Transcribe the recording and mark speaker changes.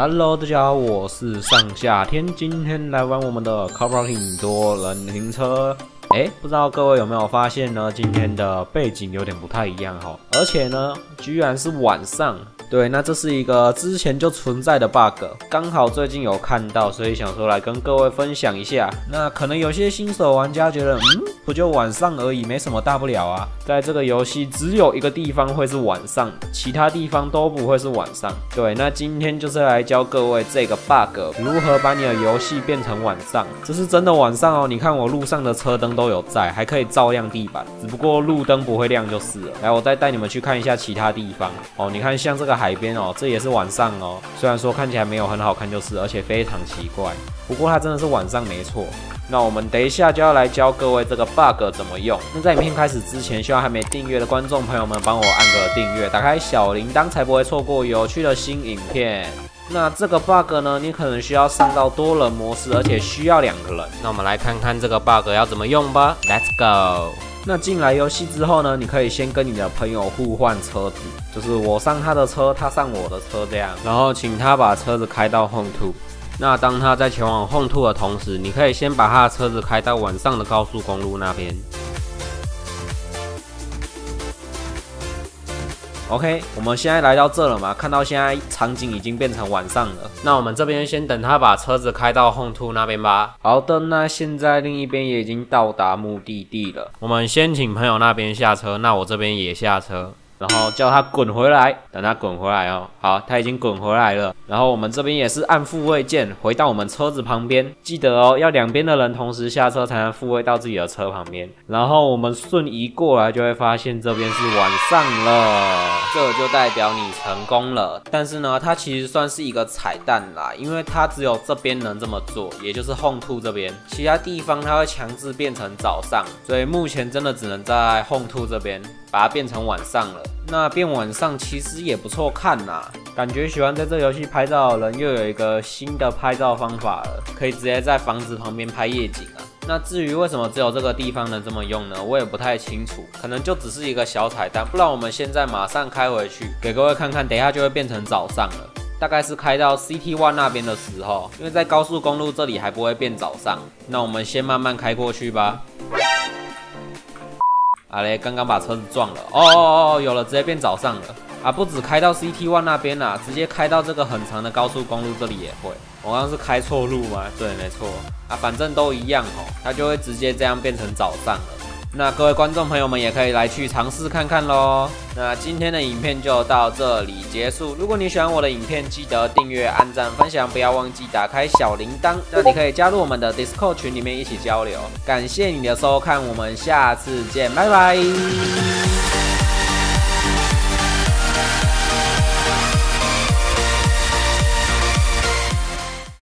Speaker 1: Hello，大家好，我是上夏天，今天来玩我们的 Car Parking 多人停车。哎，不知道各位有没有发现呢？今天的背景有点不太一样哈，而且呢，居然是晚上。对，那这是一个之前就存在的 bug，刚好最近有看到，所以想说来跟各位分享一下。那可能有些新手玩家觉得，嗯，不就晚上而已，没什么大不了啊。在这个游戏只有一个地方会是晚上，其他地方都不会是晚上。对，那今天就是来教各位这个 bug，如何把你的游戏变成晚上。这是真的晚上哦，你看我路上的车灯都有在，还可以照亮地板，只不过路灯不会亮就是了。来，我再带你们去看一下其他地方哦。你看像这个。海边哦，这也是晚上哦。虽然说看起来没有很好看，就是，而且非常奇怪。不过它真的是晚上没错。那我们等一下就要来教各位这个 bug 怎么用。那在影片开始之前，希望还没订阅的观众朋友们帮我按个订阅，打开小铃铛，才不会错过有趣的新影片。那这个 bug 呢，你可能需要上到多人模式，而且需要两个人。那我们来看看这个 bug 要怎么用吧。Let's go。那进来游戏之后呢，你可以先跟你的朋友互换车子，就是我上他的车，他上我的车这样，然后请他把车子开到 Home Two。那当他在前往 Home Two 的同时，你可以先把他的车子开到晚上的高速公路那边。OK，我们现在来到这了嘛？看到现在场景已经变成晚上了。那我们这边先等他把车子开到 Home Two 那边吧。好的，那现在另一边也已经到达目的地了。我们先请朋友那边下车，那我这边也下车。然后叫他滚回来，等他滚回来哦。好，他已经滚回来了。然后我们这边也是按复位键回到我们车子旁边，记得哦，要两边的人同时下车才能复位到自己的车旁边。然后我们瞬移过来，就会发现这边是晚上了，这就代表你成功了。但是呢，它其实算是一个彩蛋啦，因为它只有这边能这么做，也就是 Home Two 这边，其他地方它会强制变成早上，所以目前真的只能在 Home Two 这边。把它变成晚上了，那变晚上其实也不错看呐。感觉喜欢在这游戏拍照的人又有一个新的拍照方法了，可以直接在房子旁边拍夜景啊。那至于为什么只有这个地方能这么用呢？我也不太清楚，可能就只是一个小彩蛋。不然我们现在马上开回去给各位看看，等一下就会变成早上了。大概是开到 CT One 那边的时候，因为在高速公路这里还不会变早上。那我们先慢慢开过去吧。啊嘞，刚刚把车子撞了，哦哦哦，有了，直接变早上了啊！不止开到 CT One 那边啦，直接开到这个很长的高速公路这里也会。我刚刚是开错路吗？对，没错啊，反正都一样哦，它就会直接这样变成早上了。那各位观众朋友们也可以来去尝试看看喽。那今天的影片就到这里结束。如果你喜欢我的影片，记得订阅、按赞、分享，不要忘记打开小铃铛。那你可以加入我们的 Discord 群里面一起交流。感谢你的收看，我们下次见，拜拜。